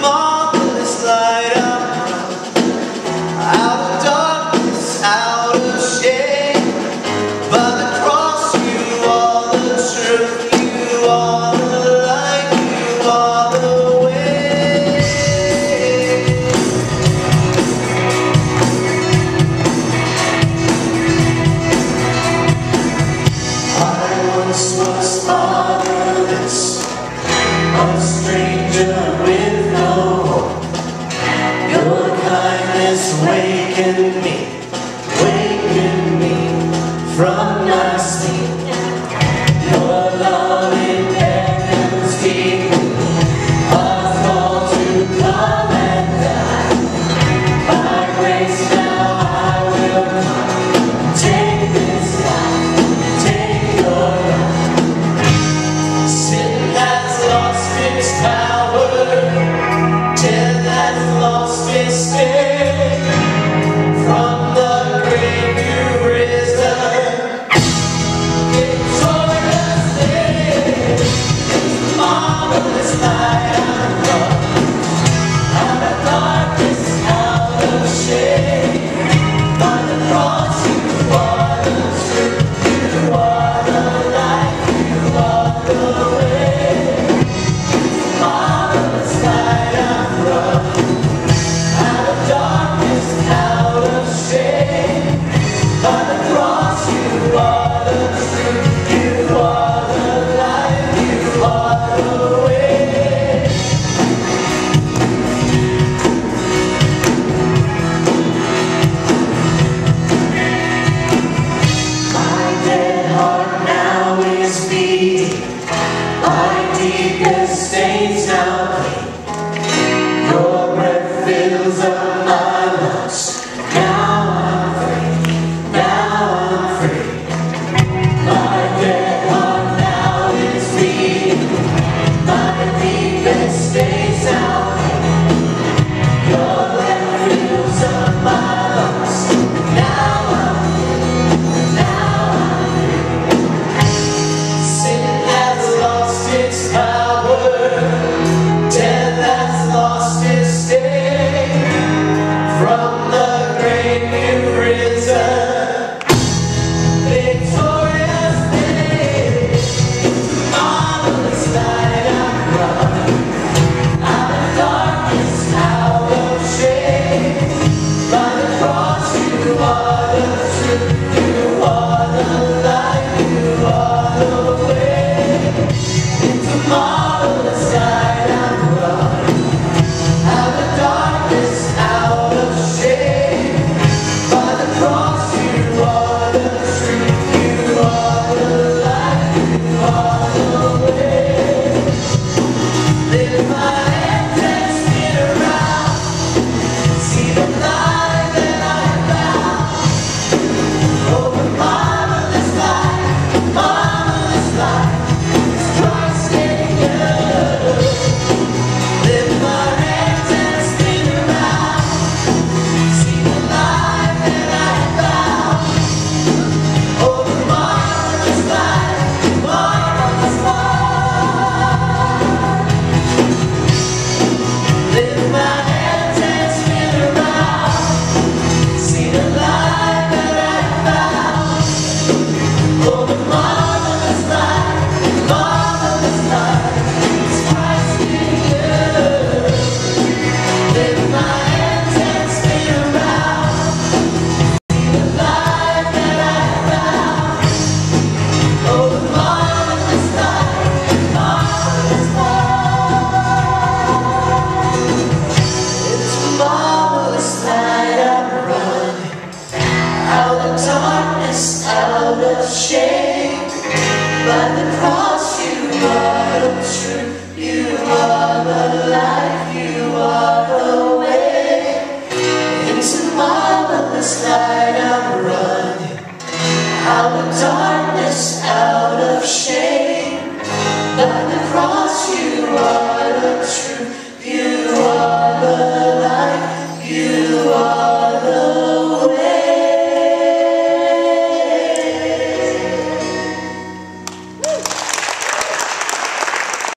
tomorrow. out of darkness, out of shame, by the cross you brought us through.